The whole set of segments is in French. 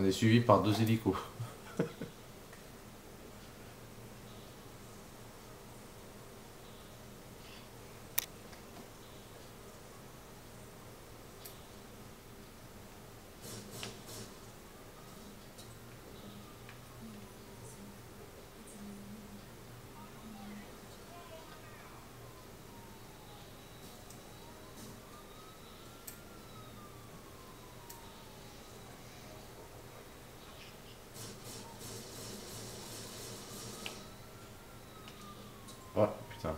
On est suivi par deux hélicos. Oh putain.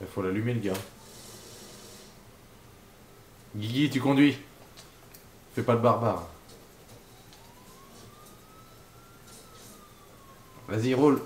Il faut l'allumer le gars. Guigui, tu conduis. Fais pas le barbare. Vas-y, roule.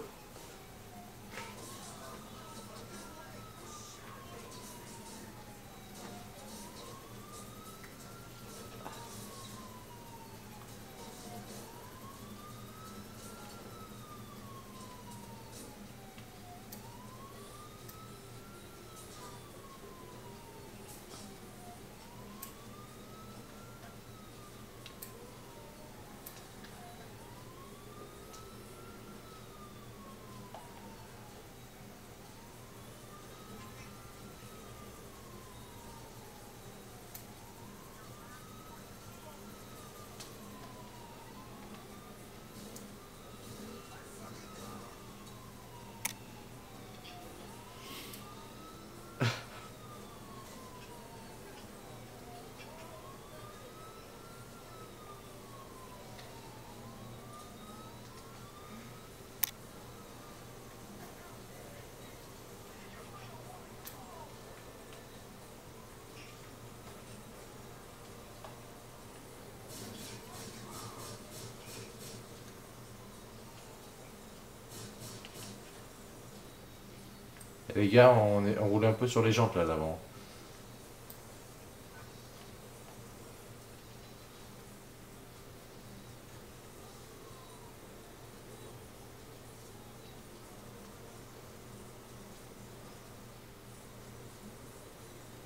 Les gars, on, roule un peu sur les jantes là d'avant.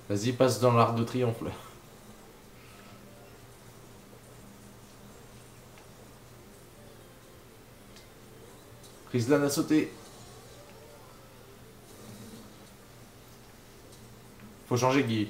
Vas-y, passe dans l'arc de triomphe là. Rizlan a sauté. Faut changer Guy.